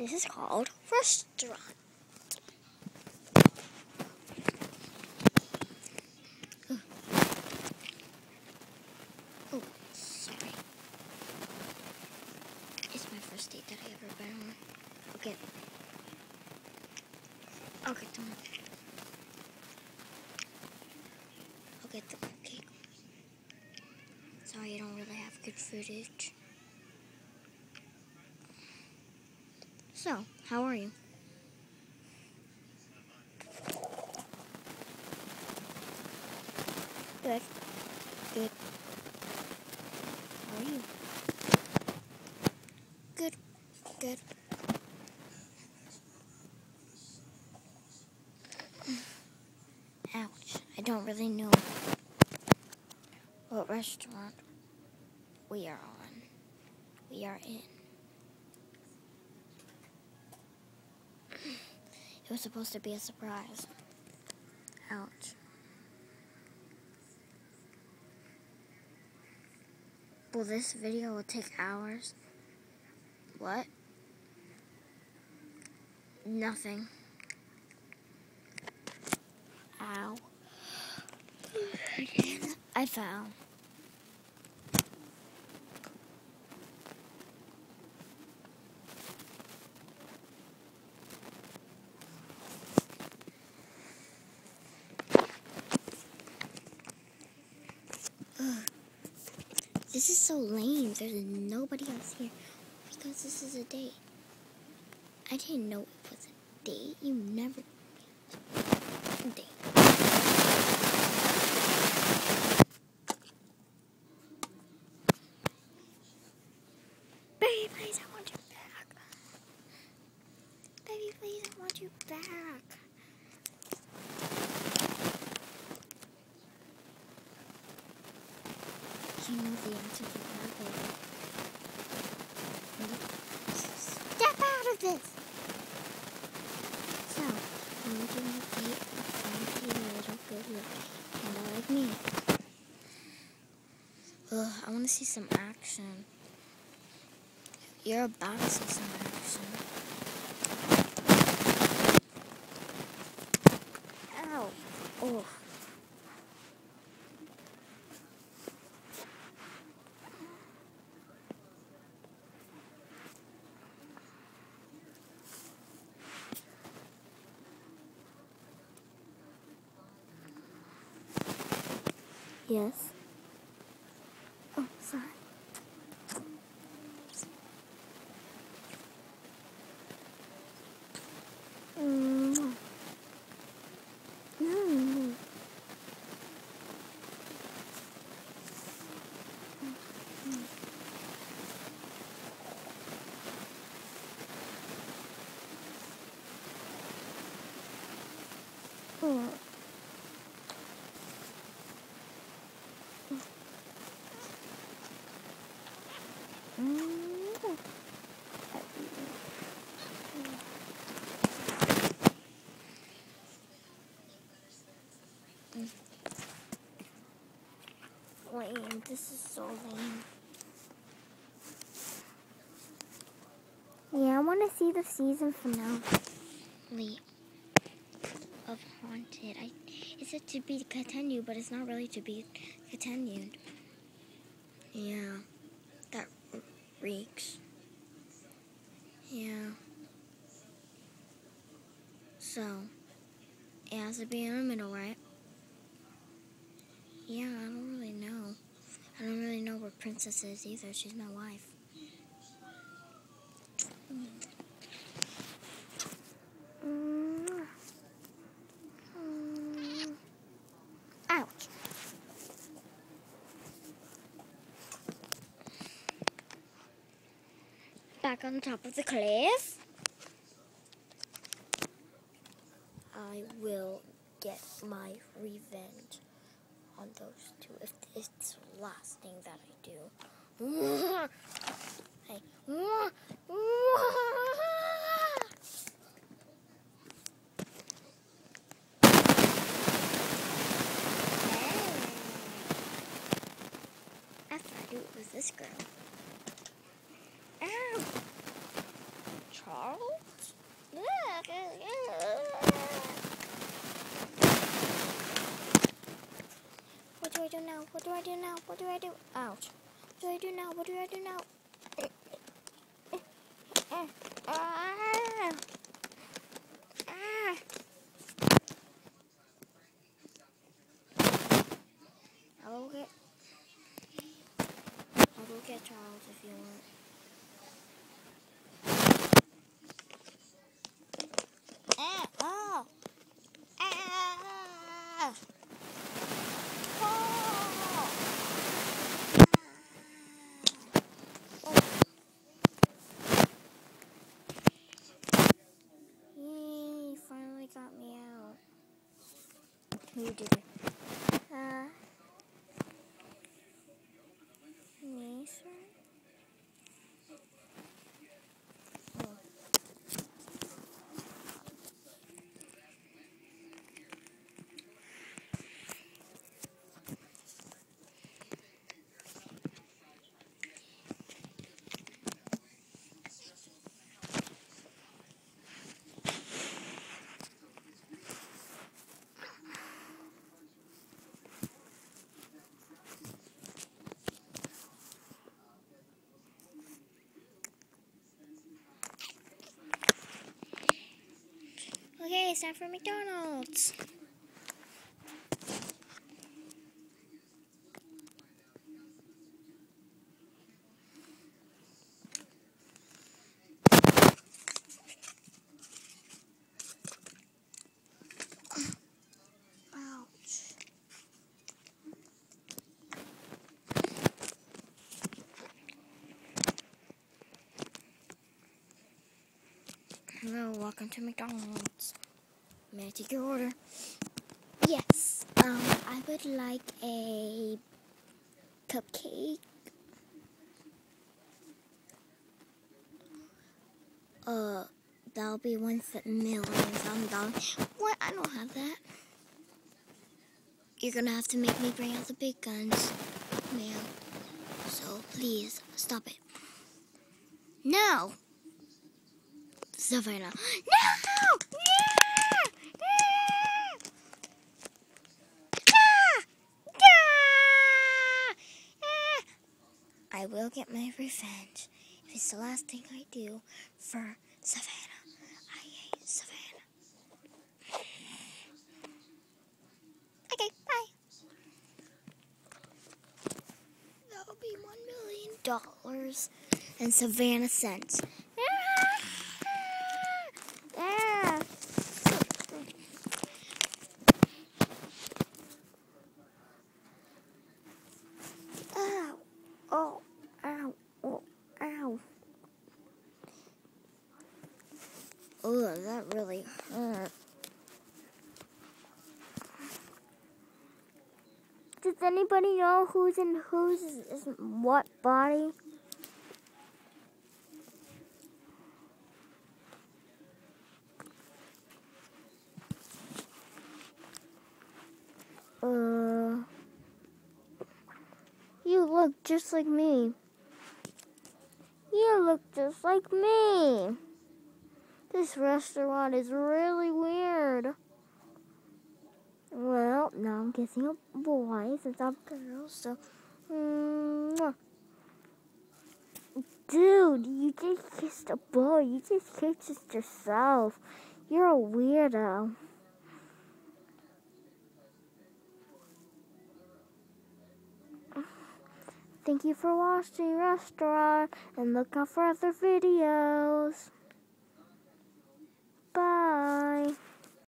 This is called restaurant. Oh, sorry. It's my first date that I ever been on. Okay. I'll get the. I'll get the cupcake. Sorry, I don't really have good footage. So, how are you? Good. Good. How are you? Good. Good. Ouch. I don't really know what restaurant we are on. We are in. It was supposed to be a surprise. Ouch. Well, this video will take hours. What? Nothing. Ow. I fell. This is so lame. There's nobody else here because this is a date. I didn't know it was a date. You never date. Baby, please, I want you back. Baby, please, I want you back. You know the answer to that, baby. Step out of this! So, I'm making a date a funky little good look. Kind of like me. Ugh, I want to see some action. You're about to see some action. Ow. Oh. Yes. Oh, sorry. Mm. No. Oh. Mm. Mm. Lame. This is so lame. Yeah, I want to see the season finale of Haunted. I it's said to be continued, but it's not really to be continued. Yeah, reeks. Yeah. So, it has to be in the middle, right? Yeah, I don't really know. I don't really know where Princess is either. She's my wife. Back on top of the cliff. I will get my revenge on those two if it's the last thing that I do. Hey. I it this girl. Ow! Charles? What do I do now? What do I do now? What do I do? Ouch. What do I do now? What do I do now? Ah. Ah. I'll go get I'll go get Charles if you want. Ah, oh. Ah. Oh. He finally got me out. Who did it? Uh, me, sir? Oh. Okay, it's time for McDonald's. Hello, welcome to McDonald's. May I take your order? Yes. Um, I would like a cupcake. Uh, that'll be one for millions on dollars. What? I don't have that. You're gonna have to make me bring out the big guns, ma'am. So please stop it. No. Savannah. No! Will get my revenge if it's the last thing I do for Savannah. I hate Savannah. Okay, bye. That'll be one million dollars and Savannah cents. Ah! Ow! Oh! Ow! Oh! Ow! Oh, that really hurt. Does anybody know who's in whose is what body? Uh, you look just like me. You look just like me. This restaurant is really weird. Well, now I'm kissing a boy since I'm a girl, so. Mwah. Dude, you just kissed a boy. You just kissed yourself. You're a weirdo. Thank you for watching Restaurant and look out for other videos. Bye.